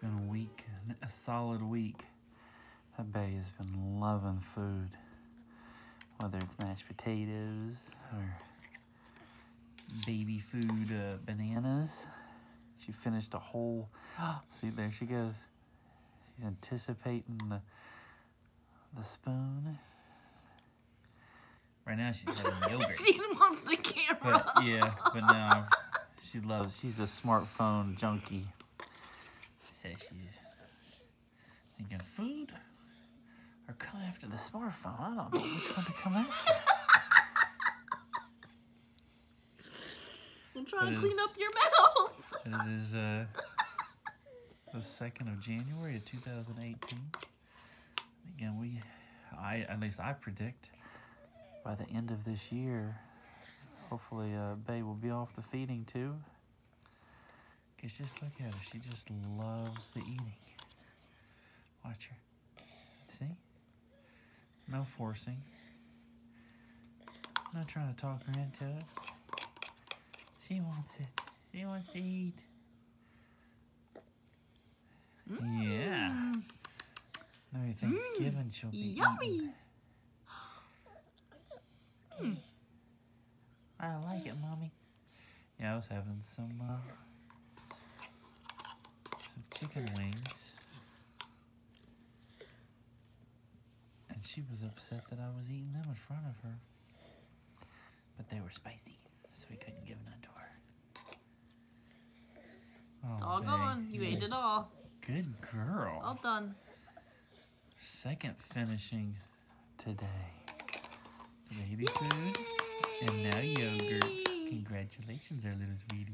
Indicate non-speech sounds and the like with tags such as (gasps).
been a week, a solid week. That Bay has been loving food. Whether it's mashed potatoes or baby food uh, bananas. She finished a whole, (gasps) see there she goes. She's anticipating the, the spoon. Right now she's having (laughs) yogurt. she wants the camera. But yeah, but now she loves, she's a smartphone junkie. Says she's thinking food or come after the smartphone. I don't know which one to come after. I'm trying It to clean is- up your mouth. (laughs) It is uh, the 2nd of January of 2018. Again, we, I at least I predict by the end of this year, hopefully uh, Bay will be off the feeding too. Cause just look at her, she just loves the eating. Watch her. See? No forcing. Not trying to talk her into it. She wants it. She wants to eat. Yeah. Mm. Maybe Thanksgiving she'll be mm. Yummy. eating. Mm. I like it, mommy. Yeah, I was having some uh, some chicken wings, and she was upset that I was eating them in front of her. But they were spicy, so we couldn't give none to her. Oh, It's all gone. You ate it all. Good girl. All done. Second finishing today. Baby food and now yogurt. Congratulations, our little sweetie.